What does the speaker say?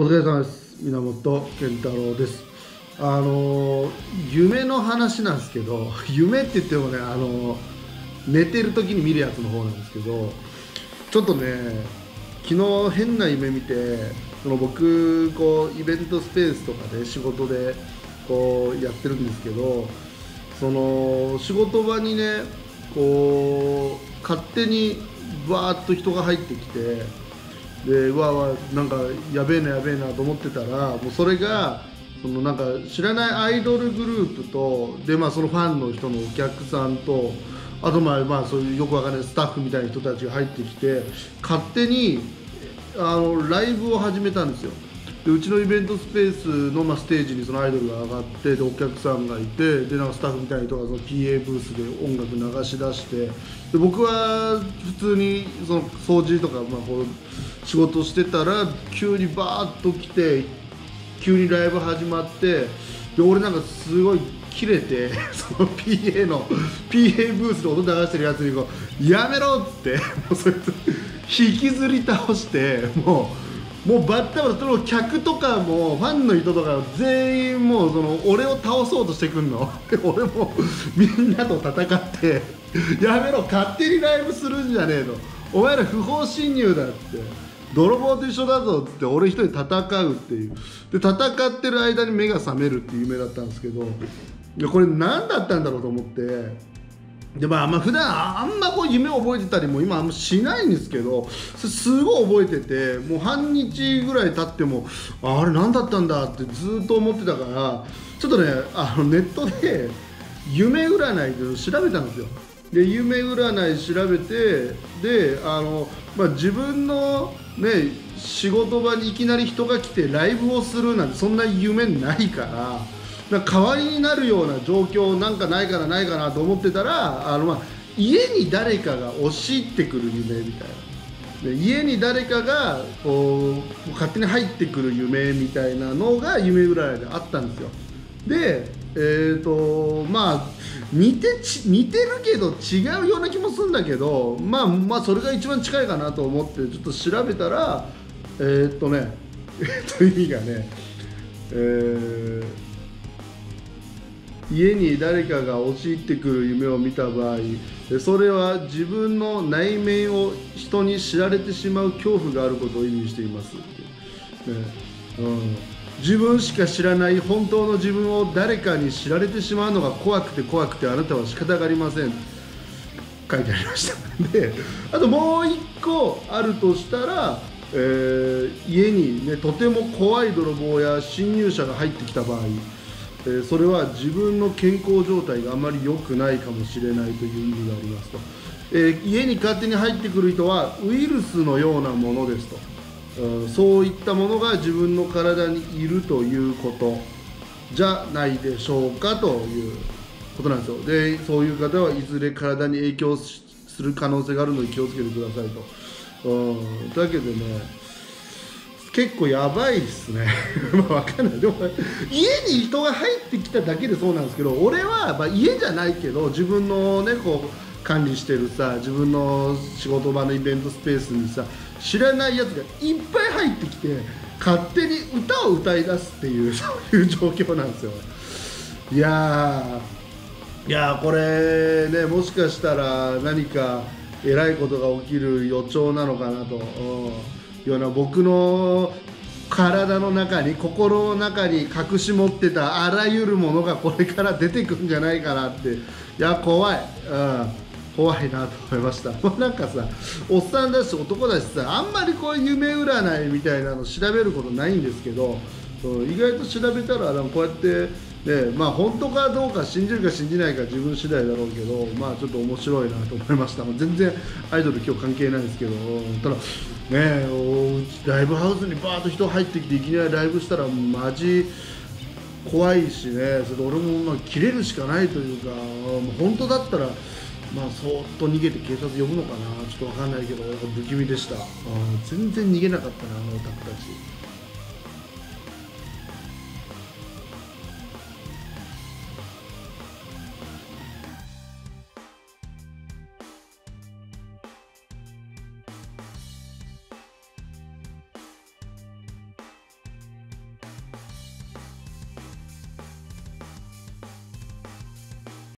お疲れ様です。源健太郎です。あの夢の話なんですけど 夢って言ってもねあの寝てる時に見るやつの方なんですけどちょっとね昨日変な夢見てその僕こうイベントスペースとかで仕事でこうやってるんですけどその仕事場にねこう勝手にバーッと人が入ってきてでうわうわなんかやべえなやべえなと思ってたらもうそれがそのなんか知らないアイドルグループとで、まあ、そのファンの人のお客さんとあとまあまあそういうよくわかんないスタッフみたいな人たちが入ってきて勝手にあのライブを始めたんですよ。でうちのイベントスペースの、まあ、ステージにそのアイドルが上がってでお客さんがいてでなんかスタッフみたいな人がその PA ブースで音楽流し出してで僕は普通にその掃除とか、まあ、こう仕事してたら急にバーッと来て急にライブ始まってで俺なんかすごい切れて その PA の PA ブースで音流してるやつにこう「やめろ!」って もうそいつ引きずり倒してもう。もうバッタバタその客とかもファンの人とか全員もうその俺を倒そうとしてくんの俺もみんなと戦ってやめろ勝手にライブするんじゃねえのお前ら不法侵入だって泥棒と一緒だぞって俺一人戦うっていう。で戦ってる間に目が覚めるっていう夢だったんですけど。いやこれ何だったんだろうと思って。でまあ、まあ普段あんまこう夢を覚えてたりも今あんましないんですけどすごい覚えててもう半日ぐらい経ってもあれ何だったんだってずっと思ってたからちょっとねあのネットで夢占いで調べたんですよ。で夢占い調べてであの、まあ、自分の、ね、仕事場にいきなり人が来てライブをするなんてそんな夢ないから。だか代わりになるような状況なんかないかなないかなと思ってたらあの、まあ、家に誰かが押し入ってくる夢みたいなで家に誰かがこう勝手に入ってくる夢みたいなのが夢占いであったんですよでえーとまあ似て似てるけど違うような気もするんだけど、まあ、まあそれが一番近いかなと思ってちょっと調べたらえー、っとね えっと意味がねえー家に誰かが押し入ってくる夢を見た場合それは自分の内面を人に知られてしまう恐怖があることを意味しています、ねうん、自分しか知らない本当の自分を誰かに知られてしまうのが怖くて怖くてあなたは仕方がありません。書いてありました。であともう1個あるとしたら、えー、家に、ね、とても怖い泥棒や侵入者が入ってきた場合えそれは自分の健康状態があまり良くないかもしれないという意味がありますと、えー、家に勝手に入ってくる人はウイルスのようなものですと、うん、そういったものが自分の体にいるということ。じゃないでしょうかということなんですよ。でそういう方はいずれ体に影響する可能性があるので気をつけてくださいと、うん、だけどね結構やばいですね。まあ分かんない。でも家に人が入ってきただけでそうなんですけど俺は、まあ、家じゃないけど自分のねこう管理してるさ自分の仕事場のイベントスペースにさ知らないやつがいっぱい入ってきて勝手に歌を歌い出すっていう そういう状況なんですよ。いやいやこれねもしかしたら何かえらいことが起きる予兆なのかなとい。うような僕の体の中に心の中に隠し持ってたあらゆるものがこれから出てくるんじゃないかなって。いや怖い、うん、怖いなと思いました。なんかさおっさんだし男だしさあんまりこういう夢占いみたいなの調べることないんですけど意外と調べたらこうやってでまあ本当かどうか信じるか信じないか自分次第だろうけどまあちょっと面白いなと思いました。全然アイドル今日関係ないですけどただねライブハウスにバーッと人入ってきていきなりライブしたらマジ怖いしね。それ俺もまあ切れるしかないというか本当だったらまあそーっと逃げて警察呼ぶのかなちょっと分かんないけど不気味でした全然逃げなかったなあのオタクたち。